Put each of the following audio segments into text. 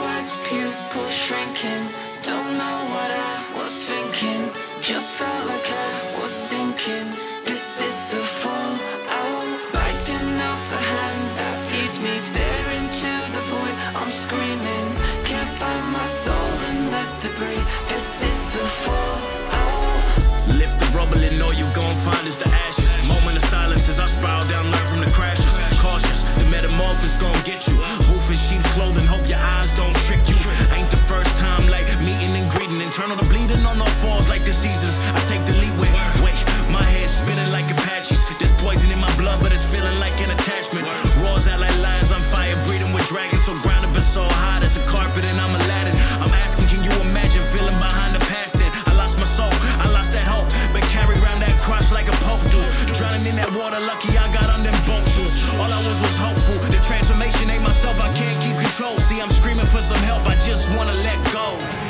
sweats, pupils shrinking. Don't know what I was thinking. Just felt like I was sinking. This is the fallout. Biting off the hand that feeds me. Staring to the void, I'm screaming. Can't find my soul in the debris. Like diseases. I take the lead with wait, my head spinning like Apaches. There's poison in my blood, but it's feeling like an attachment. Roars out like lions, I'm fire breathing with dragons. So grounded but so hot that's a carpet and I'm Aladdin. I'm asking, can you imagine feeling behind the past? Then I lost my soul, I lost that hope, but carry around that cross like a pope do. Drowning in that water, lucky I got on them boat shoes. All I was was hopeful. The transformation ain't myself, I can't keep control. See, I'm screaming for some help, I just wanna let go.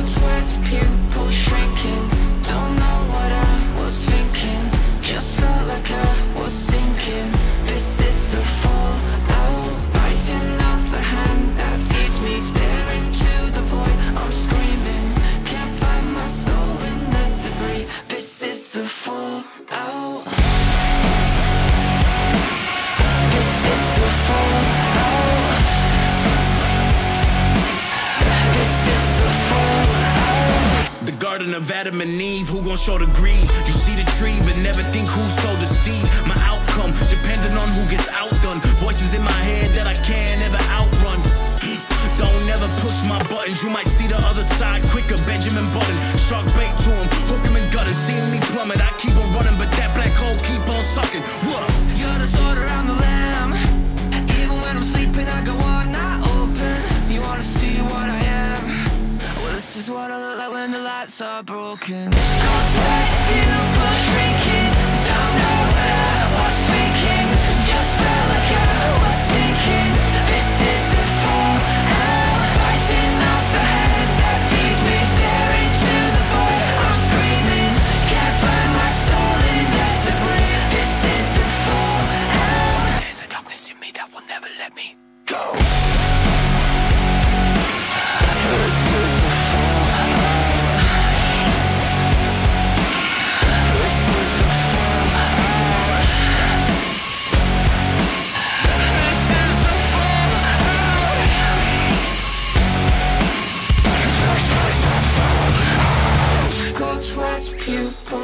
Cold sweats, pupils shrinking. Don't know what I was thinking. Just felt like I was sinking. This is the fallout. Biting off the hand that feeds me. Staring to the void, I'm screaming. Can't find my soul in the debris. This is the fallout. This of Adam and Eve, who gon' show the greed? You see the tree, but never think who sowed the seed. My outcome, depending on who gets outdone. Voices in my head that I can't ever outrun. Mm, don't never push my buttons, you might see the other side quicker. Benjamin Button, shark bait to him, hook him and gut. Seeing me plummet, I keep on running, but that black hole keep on sucking. What? You're the sword around the lamb. Even when I'm sleeping, I go on, not open. You wanna see what I am? Well, this is what I when the lights are broken. Cold sweats, pupils shrinking.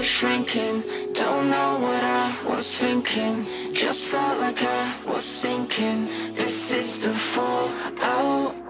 Shrinking. Don't know what I was thinking. Just felt like I was sinking. This is the fallout.